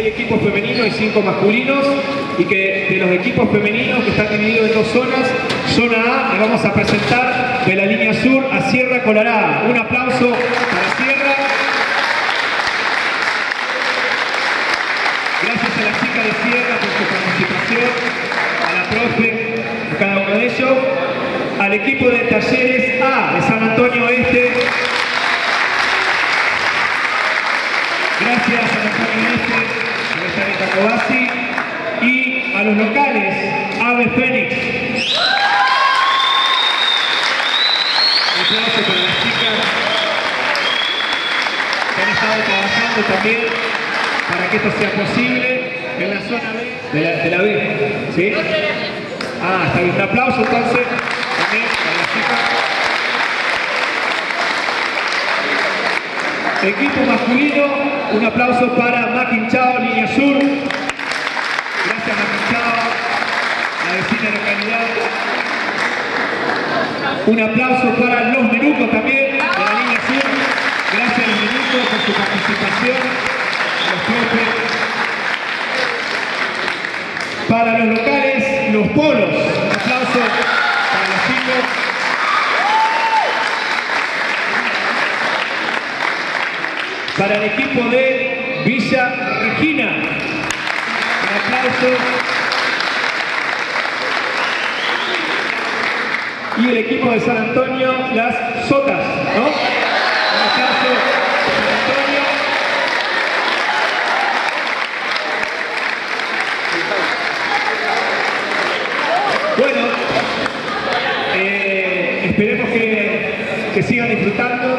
seis equipos femeninos y cinco masculinos y que de los equipos femeninos que están divididos en dos zonas, zona A, le vamos a presentar de la línea sur a Sierra Colorada. Un aplauso para Sierra. Gracias a la chica de Sierra por su participación, a la profe, a cada uno de ellos, al equipo de talleres A de San Antonio Este. Gracias a Antonio Este Tacobasi y a los locales Ave Fénix. Un aplauso para las chicas que han estado trabajando también para que esto sea posible en la zona B de la, de la B. ¿Sí? Ah, está bien. Un aplauso entonces también para las chicas. Equipo masculino, un aplauso para Maquinchao, línea sur. La vecina localidad. Un aplauso para los Menucos también, de la línea sur. Gracias a los Menucos por su participación. a Los profes. Para los locales, los polos. Un aplauso para los chicos. para el equipo de Villa Regina. Y el equipo de San Antonio, las Sotas, ¿no? San Antonio. Bueno, eh, esperemos que, que sigan disfrutando.